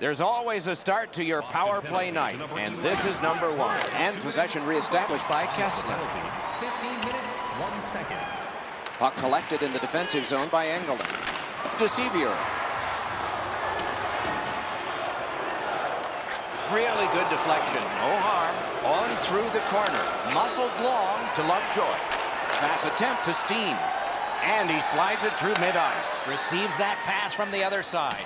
There's always a start to your power play night, and this is number one. And possession reestablished by Kesler. 15 minutes, one second. Puck collected in the defensive zone by Engelland. DeSevier. Really good deflection. No harm. On through the corner. Muscled long to Lovejoy. Pass attempt to Steen. And he slides it through mid-ice. Receives that pass from the other side.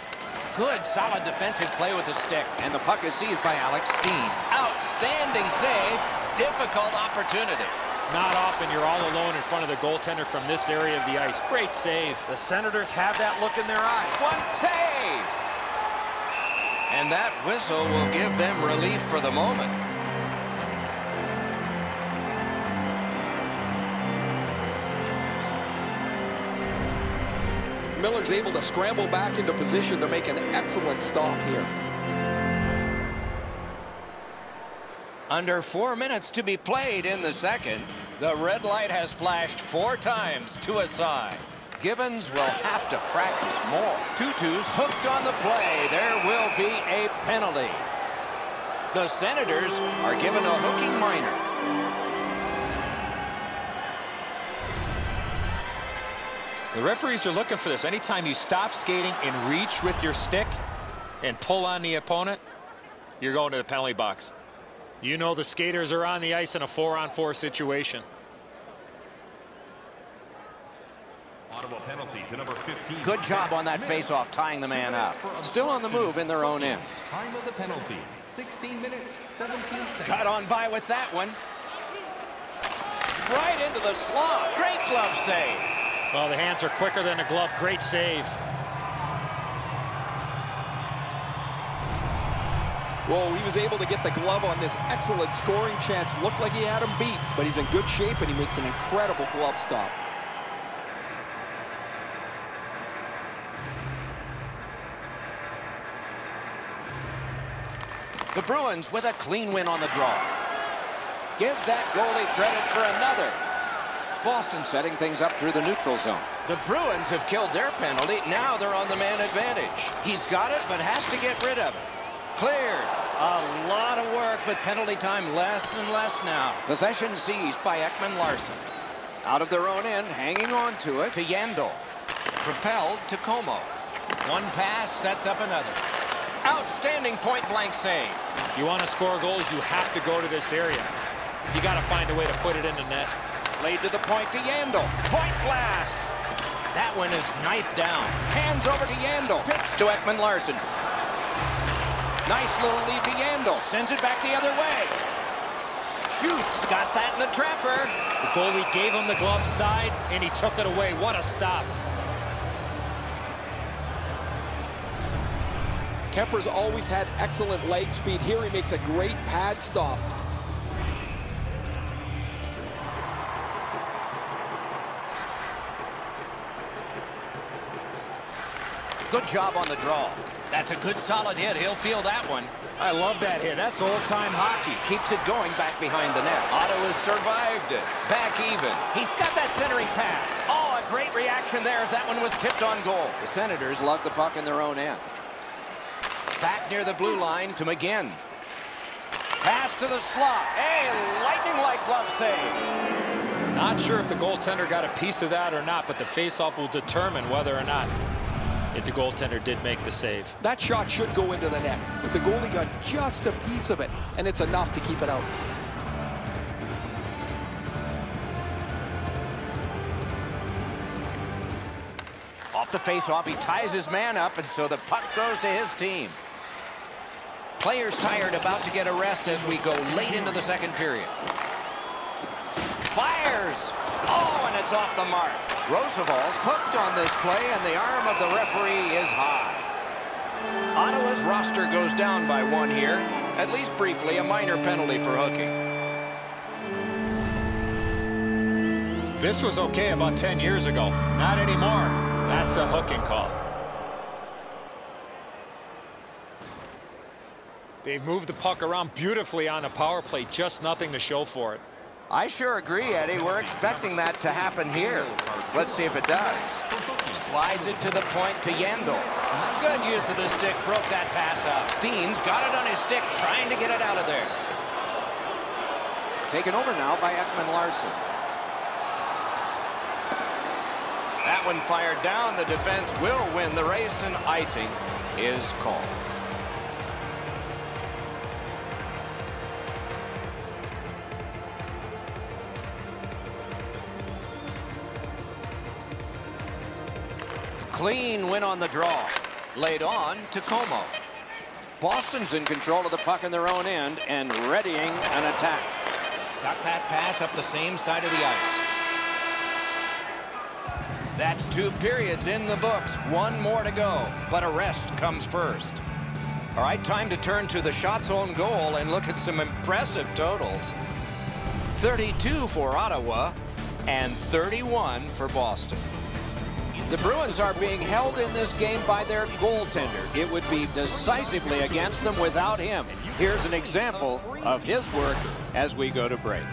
Good, solid defensive play with the stick. And the puck is seized by Alex Steen. Outstanding save. Difficult opportunity. Not often you're all alone in front of the goaltender from this area of the ice. Great save. The Senators have that look in their eye. One save. And that whistle will give them relief for the moment. Miller's able to scramble back into position to make an excellent stop here. Under four minutes to be played in the second, the red light has flashed four times to a side. Gibbons will have to practice more. Tootoo's hooked on the play. There will be a penalty. The Senators are given a hooking minor. The referees are looking for this. Anytime you stop skating and reach with your stick and pull on the opponent, you're going to the penalty box. You know the skaters are on the ice in a four-on-four 4 situation. Audible penalty to number 15. Good job on that face-off, tying the man up. Still on the move in their own end. Time of the penalty, 16 minutes, 17 seconds. Got on by with that one. Right into the slot. Great glove save. Well, the hands are quicker than a glove. Great save. Whoa, he was able to get the glove on this excellent scoring chance. Looked like he had him beat, but he's in good shape and he makes an incredible glove stop. The Bruins with a clean win on the draw. Give that goalie credit for another. Boston setting things up through the neutral zone. The Bruins have killed their penalty. Now they're on the man advantage. He's got it, but has to get rid of it. Cleared. A lot of work, but penalty time less and less now. Possession seized by Ekman Larsson. Out of their own end, hanging on to it to Yandle. Propelled to Comeau. One pass sets up another. Outstanding point-blank save. You want to score goals, you have to go to this area. You got to find a way to put it in the net. Laid to the point to Yandle. Point blast. That one is knifed down. Hands over to Yandle. Pitch to Ekman Larsson. Nice little lead to Yandle. Sends it back the other way. Shoots. Got that in the trapper. The goalie gave him the glove side, and he took it away. What a stop. Kemper's always had excellent leg speed. Here he makes a great pad stop. Good job on the draw. That's a good solid hit. He'll feel that one. I love that hit. That's old-time hockey. Keeps it going back behind the net. Ottawa's survived it. Back even. He's got that centering pass. Oh, a great reaction there as that one was tipped on goal. The Senators lug the puck in their own end. Back near the blue line to McGinn. Pass to the slot. A lightning-like glove save. Not sure if the goaltender got a piece of that or not, but the faceoff will determine whether or not if the goaltender did make the save. That shot should go into the net, but the goalie got just a piece of it, and it's enough to keep it out. Off the faceoff, he ties his man up, and so the puck goes to his team. Players tired, about to get a rest as we go late into the second period. Fires! Oh, and it's off the mark. Rosevall's hooked on this play, and the arm of the referee is high. Ottawa's roster goes down by one here. At least briefly, a minor penalty for hooking. This was okay about 10 years ago. Not anymore. That's a hooking call. They've moved the puck around beautifully on a power play. Just nothing to show for it. I sure agree, Eddie. We're expecting that to happen here. Let's see if it does. Slides it to the point to Yandle. Good use of the stick. Broke that pass up. Steen's got it on his stick, trying to get it out of there. Taken over now by Ekman Larsson. That one fired down. The defense will win the race, and icing is called. Clean win on the draw. Laid on to Comeau. Boston's in control of the puck in their own end and readying an attack. Got that pass up the same side of the ice. That's two periods in the books. One more to go, but a rest comes first. All right, time to turn to the shots on goal and look at some impressive totals. 32 for Ottawa and 31 for Boston. The Bruins are being held in this game by their goaltender. It would be decisively against them without him. Here's an example of his work as we go to break.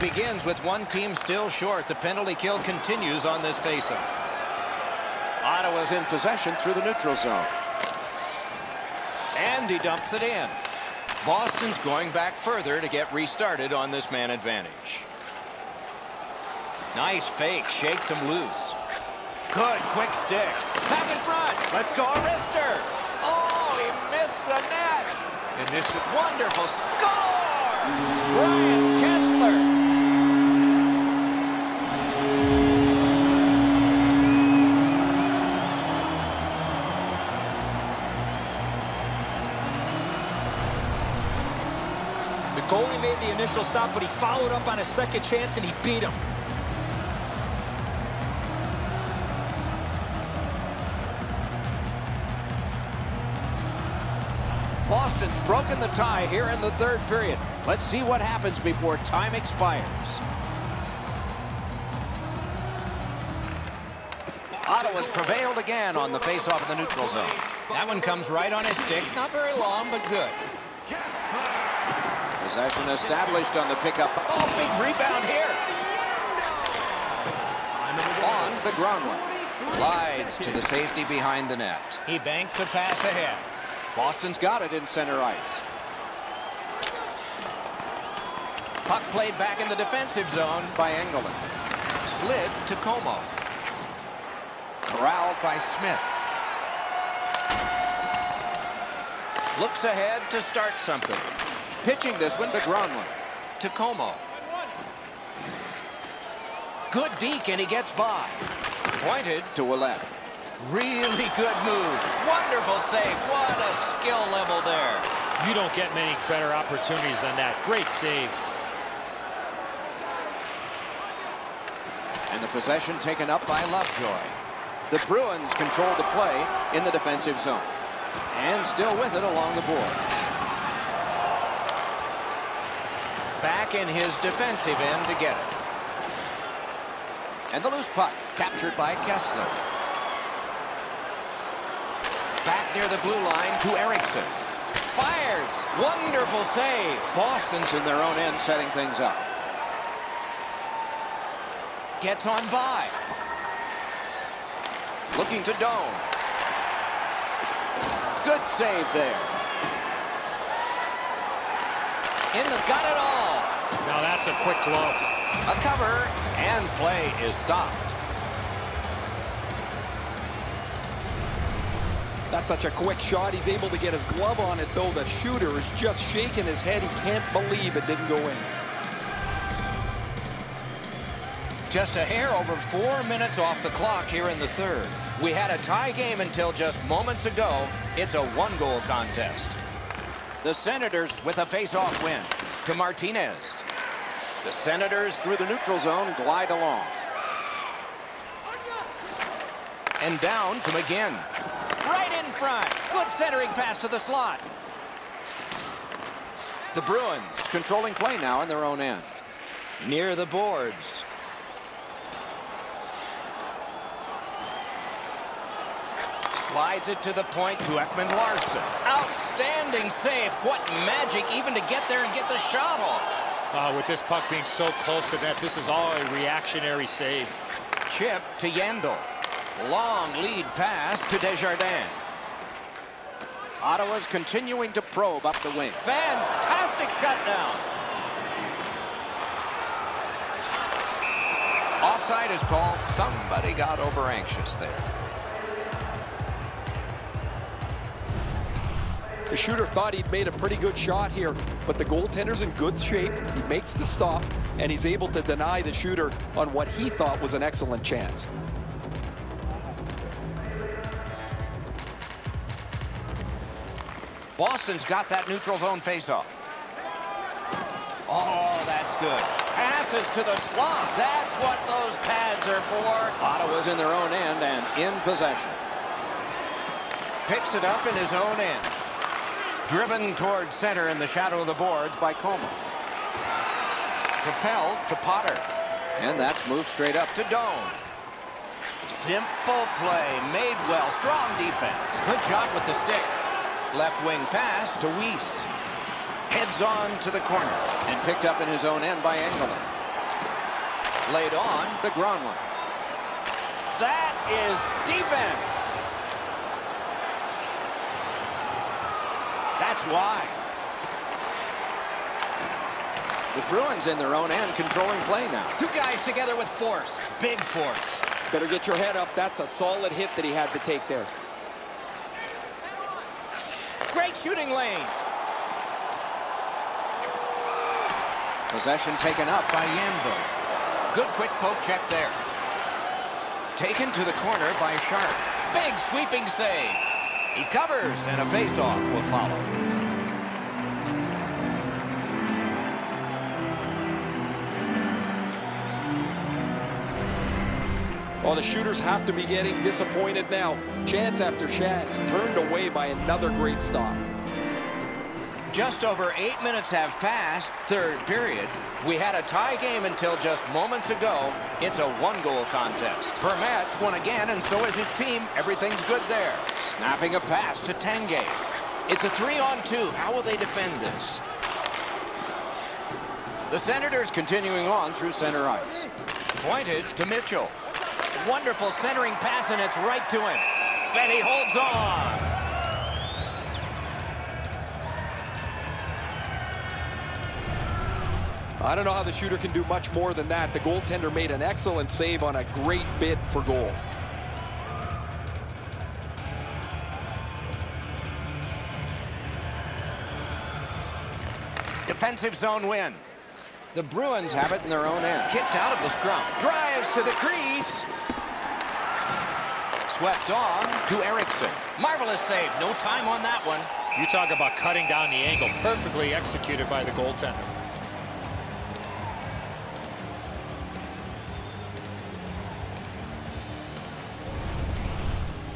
Begins with one team still short. The penalty kill continues on this faceoff. Ottawa's in possession through the neutral zone. And he dumps it in. Boston's going back further to get restarted on this man advantage. Nice fake. Shakes him loose. Good quick stick. Back in front. Let's go, Arister. Oh, he missed the net. And this is Wonderful. Score! Brian Kesler. Goalie made the initial stop, but he followed up on a second chance, and he beat him. Boston's broken the tie here in the third period. Let's see what happens before time expires. Ottawa's prevailed again on the faceoff in the neutral zone. That one comes right on his stick. Not very long, but good. Possession established on the pickup. Oh, big rebound here. On the ground one. Glides to the safety behind the net. He banks a pass ahead. Boston's got it in center ice. Puck played back in the defensive zone by Engelland. Slid to Comeau. Corralled by Smith. Looks ahead to start something. Pitching this one to Gronlund. To Comeau. Good deke, and he gets by. Pointed to Ouellet. Really good move. Wonderful save. What a skill level there. You don't get many better opportunities than that. Great save. And the possession taken up by Lovejoy. The Bruins control the play in the defensive zone. And still with it along the boards. Back in his defensive end to get it. And the loose puck captured by Kesler. Back near the blue line to Erickson. Fires. Wonderful save. Boston's in their own end setting things up. Gets on by. Looking to Doan. Good save there. In the gut at all. Now that's a quick glove. A cover and play is stopped. That's such a quick shot. He's able to get his glove on it, though. The shooter is just shaking his head. He can't believe it didn't go in. Just a hair over four minutes off the clock here in the third. We had a tie game until just moments ago. It's a one-goal contest. The Senators with a face-off win to Martinez. The Senators through the neutral zone glide along. And down to McGinn. Right in front. Good centering pass to the slot. The Bruins controlling play now in their own end. Near the boards. Slides it to the point to Ekman Larsson. Outstanding save. What magic even to get there and get the shot off. Uh, with this puck being so close to net, this is all a reactionary save. Chip to Yandle. Long lead pass to Desjardins. Ottawa's continuing to probe up the wing. Fantastic shutdown. Offside is called. Somebody got over anxious there. The shooter thought he'd made a pretty good shot here, but the goaltender's in good shape. He makes the stop, and he's able to deny the shooter on what he thought was an excellent chance. Boston's got that neutral zone faceoff. Oh, that's good. Passes to the slot. That's what those pads are for. Ottawa's in their own end and in possession. Picks it up in his own end. Driven towards center in the shadow of the boards by Comeau. Propelled to Potter. And that's moved straight up to Doan. Simple play, made well, strong defense. Good shot with the stick. Left wing pass to Weiss. Heads on to the corner and picked up in his own end by Engelland. Laid on to Gronlund. That is defense. That's why. The Bruins in their own end controlling play now. Two guys together with force. Big force. Better get your head up. That's a solid hit that he had to take there. Great shooting lane. Possession taken up by Yandle. Good quick poke check there. Taken to the corner by Sharp. Big sweeping save. He covers, and a face-off will follow. Well, the shooters have to be getting disappointed now. Chance after chance, turned away by another great stop. Just over eight minutes have passed, third period. We had a tie game until just moments ago. It's a one-goal contest. Vermette won again, and so is his team. Everything's good there. Snapping a pass to Tanguay. It's a three-on-two. How will they defend this? The Senators continuing on through center ice. Pointed to Mitchell. Wonderful centering pass, and it's right to him. And he holds on. I don't know how the shooter can do much more than that. The goaltender made an excellent save on a great bid for goal. Defensive zone win. The Bruins have it in their own end. Kicked out of the scrum. Drives to the crease. Swept on to Erickson. Marvelous save. No time on that one. You talk about cutting down the angle. Perfectly executed by the goaltender.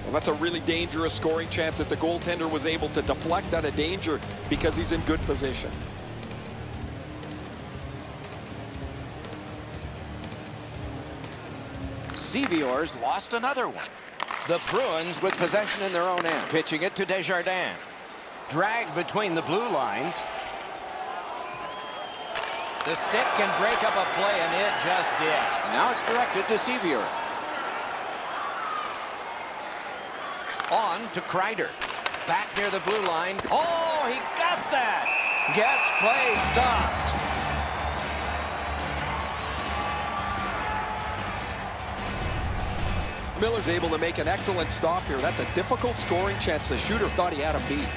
Well, that's a really dangerous scoring chance that the goaltender was able to deflect out of danger because he's in good position. Seviors lost another one. The Bruins with possession in their own end. Pitching it to Desjardins. Dragged between the blue lines. The stick can break up a play, and it just did. Now it's directed to Sevier. On to Kreider. Back near the blue line. Oh, he got that. Gets play stopped. Miller's able to make an excellent stop here. That's a difficult scoring chance. The shooter thought he had him beat.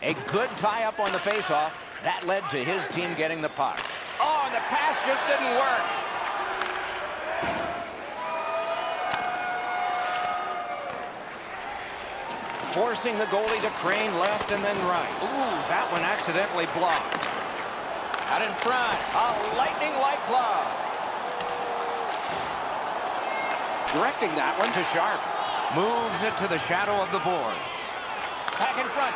A good tie-up on the faceoff. That led to his team getting the puck. Oh, the pass just didn't work. Forcing the goalie to crane left and then right. Ooh, that one accidentally blocked. Out in front, a lightning-like glove. Directing that one to Sharp. Moves it to the shadow of the boards. Back in front.